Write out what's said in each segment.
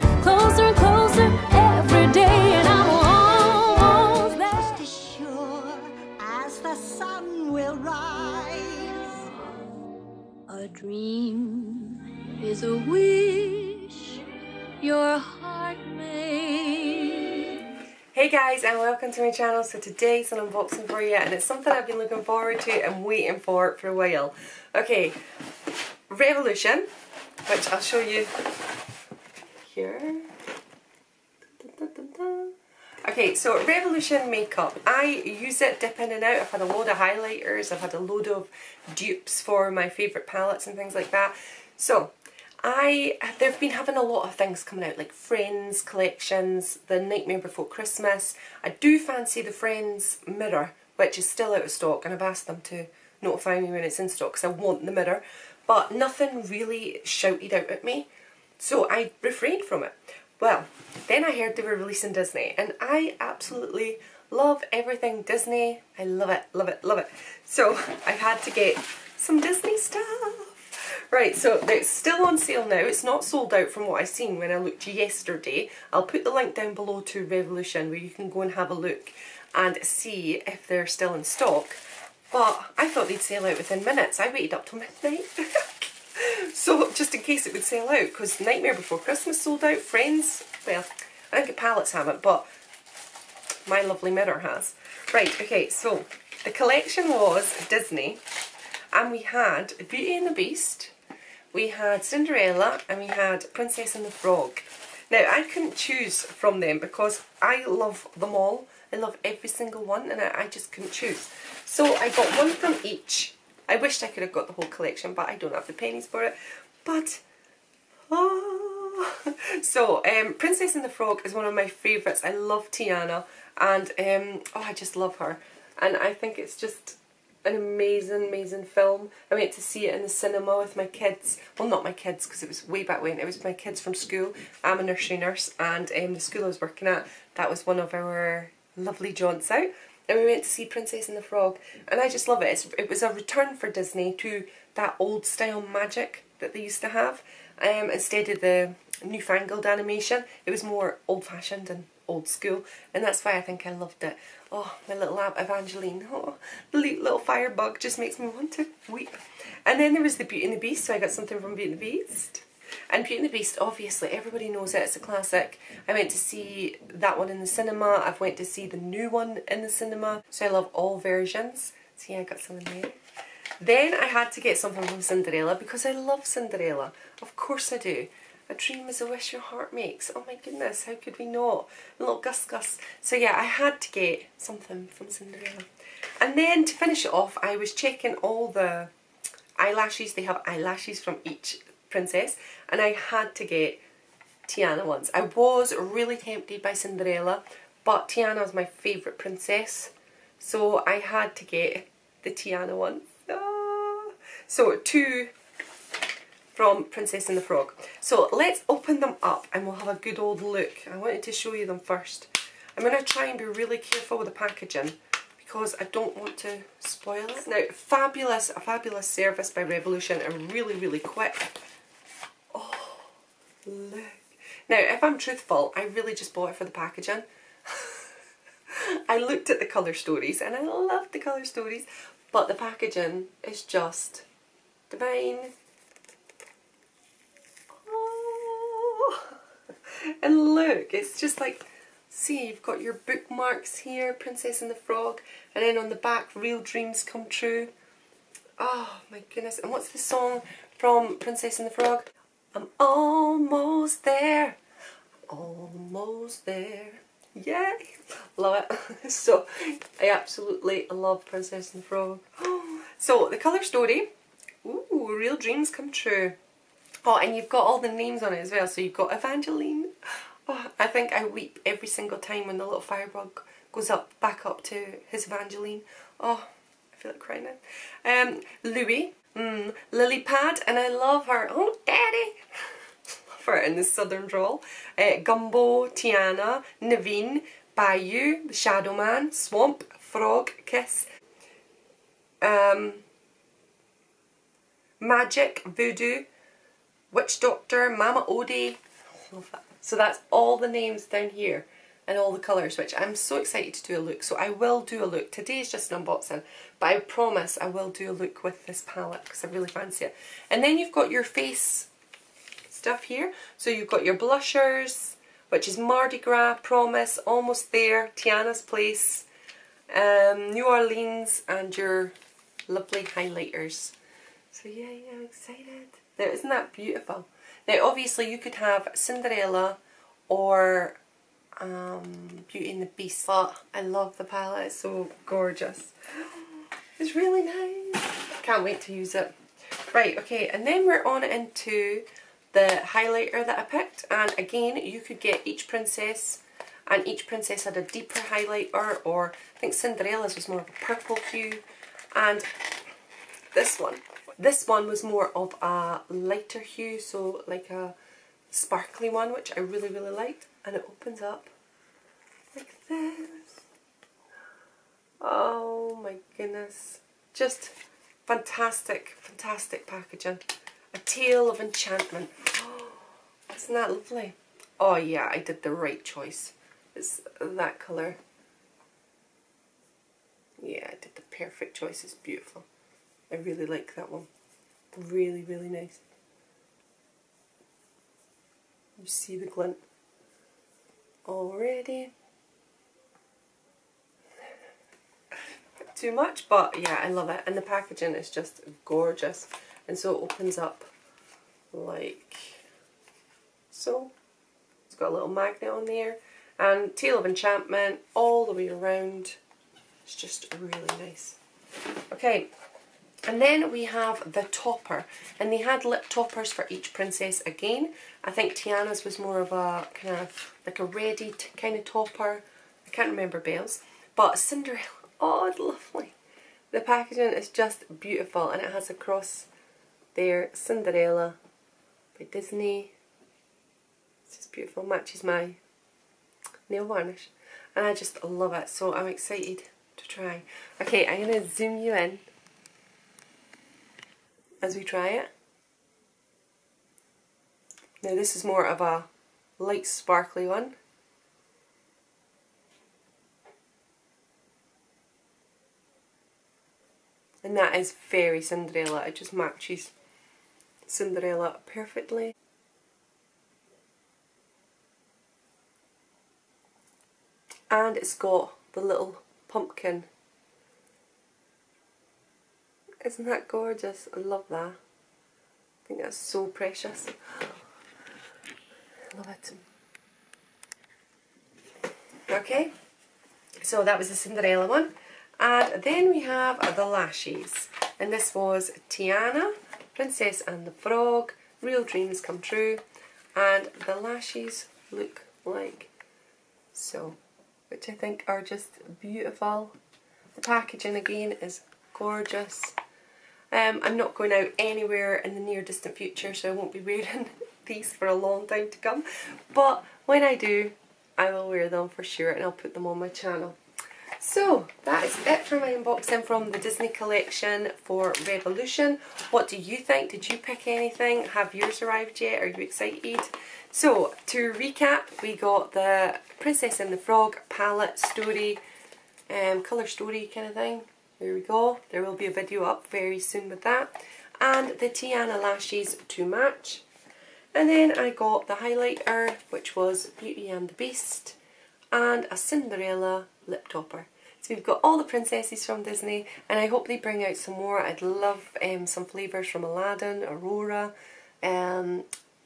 Closer and closer every day, and I'm almost there. Just as sure as the sun will rise. A dream is a wish your heart made. Hey guys and welcome to my channel. So today's an unboxing for you and it's something I've been looking forward to and waiting for for a while. Okay, Revolution, which I'll show you here. Okay, so Revolution makeup. I use it dip in and out. I've had a load of highlighters, I've had a load of dupes for my favourite palettes and things like that. So, I they've been having a lot of things coming out like Friends collections, the Nightmare Before Christmas. I do fancy the Friends mirror, which is still out of stock, and I've asked them to notify me when it's in stock because I want the mirror. But nothing really shouted out at me, so I refrained from it. Well, then I heard they were releasing Disney, and I absolutely love everything Disney. I love it, love it, love it. So I've had to get some Disney stuff. Right, so it's still on sale now. It's not sold out from what I seen when I looked yesterday. I'll put the link down below to Revolution where you can go and have a look and see if they're still in stock. But I thought they'd sell out within minutes. I waited up till midnight. so just in case it would sell out because Nightmare Before Christmas sold out. Friends, well, I think the palettes haven't, but my lovely mirror has. Right, okay, so the collection was Disney and we had Beauty and the Beast, we had Cinderella and we had Princess and the Frog. Now I couldn't choose from them because I love them all. I love every single one and I, I just couldn't choose. So I got one from each. I wished I could have got the whole collection but I don't have the pennies for it. But, oh. So um, Princess and the Frog is one of my favourites. I love Tiana and um, oh I just love her. And I think it's just an amazing, amazing film. I went to see it in the cinema with my kids. Well, not my kids, because it was way back when. It was my kids from school. I'm a nursery nurse, and um, the school I was working at, that was one of our lovely jaunts out. And we went to see Princess and the Frog, and I just love it. It's, it was a return for Disney to that old style magic that they used to have, um, instead of the newfangled animation. It was more old fashioned and old school and that's why I think I loved it. Oh, my little lamp Evangeline. Oh, the little firebug just makes me want to weep. And then there was the Beauty and the Beast, so I got something from Beauty and the Beast. And Beauty and the Beast, obviously, everybody knows it, it's a classic. I went to see that one in the cinema, I've went to see the new one in the cinema, so I love all versions. So yeah, I got some in there. Then I had to get something from Cinderella because I love Cinderella. Of course I do. A dream is a wish your heart makes. Oh my goodness, how could we not? A little Gus Gus. So yeah, I had to get something from Cinderella. And then to finish it off, I was checking all the eyelashes. They have eyelashes from each princess. And I had to get Tiana ones. I was really tempted by Cinderella, but Tiana is my favourite princess. So I had to get the Tiana ones. Ah. So two from Princess and the Frog. So let's open them up and we'll have a good old look. I wanted to show you them first. I'm going to try and be really careful with the packaging because I don't want to spoil it. Now, fabulous, a fabulous service by Revolution and really, really quick. Oh, look. Now, if I'm truthful, I really just bought it for the packaging. I looked at the colour stories and I loved the colour stories, but the packaging is just divine. Oh. And look, it's just like, see, you've got your bookmarks here, Princess and the Frog, and then on the back, Real Dreams Come True. Oh my goodness, and what's the song from Princess and the Frog? I'm almost there, almost there. Yay! Love it. so, I absolutely love Princess and the Frog. So, the colour story. Ooh, real dreams come true. Oh, and you've got all the names on it as well. So you've got Evangeline. Oh, I think I weep every single time when the little firebug goes up, back up to his Evangeline. Oh, I feel like crying now. Um, Louis, mm, Lily Pad, and I love her. Oh, Daddy! In the southern drawl. Uh, Gumbo, Tiana, Naveen, Bayou, the Shadow Man, Swamp, Frog, Kiss. Um, Magic, Voodoo, Witch Doctor, Mama Odie, that. So that's all the names down here and all the colours, which I'm so excited to do a look. So I will do a look. Today is just an unboxing, but I promise I will do a look with this palette because I really fancy it. And then you've got your face stuff here. So you've got your blushers, which is Mardi Gras, Promise, Almost There, Tiana's Place, um, New Orleans, and your lovely highlighters. So yeah, yeah, I'm excited. Now, isn't that beautiful? Now, obviously, you could have Cinderella or um, Beauty and the Beast. But I love the palette. It's so gorgeous. It's really nice. Can't wait to use it. Right, okay, and then we're on into the highlighter that I picked. And again, you could get each princess and each princess had a deeper highlighter or I think Cinderella's was more of a purple hue. And this one this one was more of a lighter hue so like a sparkly one which I really really liked. And it opens up like this. Oh my goodness. Just fantastic fantastic packaging a tale of enchantment oh, isn't that lovely oh yeah I did the right choice it's that colour. Yeah, I did the perfect choice. It's beautiful. I really like that one. Really, really nice. You see the glint already. Too much, but yeah, I love it. And the packaging is just gorgeous. And so it opens up like so. It's got a little magnet on there and Tale of Enchantment all the way around. It's just really nice. Okay, and then we have the topper, and they had lip toppers for each princess again. I think Tiana's was more of a kind of like a ready kind of topper. I can't remember Belle's, but Cinderella, oh lovely. The packaging is just beautiful and it has a cross there, Cinderella by Disney. It's just beautiful, matches my nail varnish and I just love it so I'm excited to try. Okay I'm going to zoom you in as we try it. Now this is more of a light sparkly one. And that is very Cinderella, it just matches Cinderella perfectly. and it's got the little pumpkin. Isn't that gorgeous? I love that. I think that's so precious. I love it. Okay, so that was the Cinderella one. And then we have the lashes. And this was Tiana, Princess and the Frog, Real Dreams Come True. And the lashes look like so which I think are just beautiful. The packaging again is gorgeous. Um, I'm not going out anywhere in the near distant future so I won't be wearing these for a long time to come but when I do I will wear them for sure and I'll put them on my channel. So that is it for my unboxing from the Disney collection for Revolution. What do you think? Did you pick anything? Have yours arrived yet? Are you excited? So, to recap, we got the Princess and the Frog palette story, um, colour story kind of thing. There we go. There will be a video up very soon with that. And the Tiana lashes to match. And then I got the highlighter, which was Beauty and the Beast, and a Cinderella lip topper. So we've got all the princesses from Disney, and I hope they bring out some more. I'd love um, some flavours from Aladdin, Aurora, um,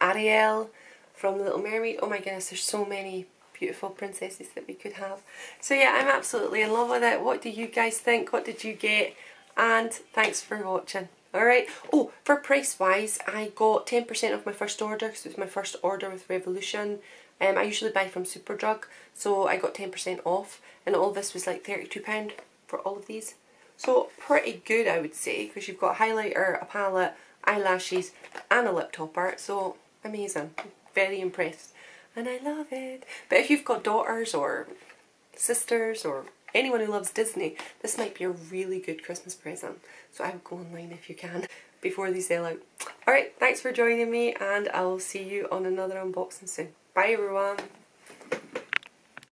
Ariel, from The Little Mermaid. Oh my goodness, there's so many beautiful princesses that we could have. So yeah, I'm absolutely in love with it. What do you guys think? What did you get? And thanks for watching. Alright, oh, for price wise, I got 10% off my first order because it was my first order with Revolution. Um, I usually buy from Superdrug, so I got 10% off, and all this was like £32 for all of these. So pretty good I would say, because you've got a highlighter, a palette, eyelashes, and a lip topper, so amazing very impressed and I love it. But if you've got daughters or sisters or anyone who loves Disney, this might be a really good Christmas present. So I would go online if you can before they sell out. Alright, thanks for joining me and I'll see you on another unboxing soon. Bye. Everyone.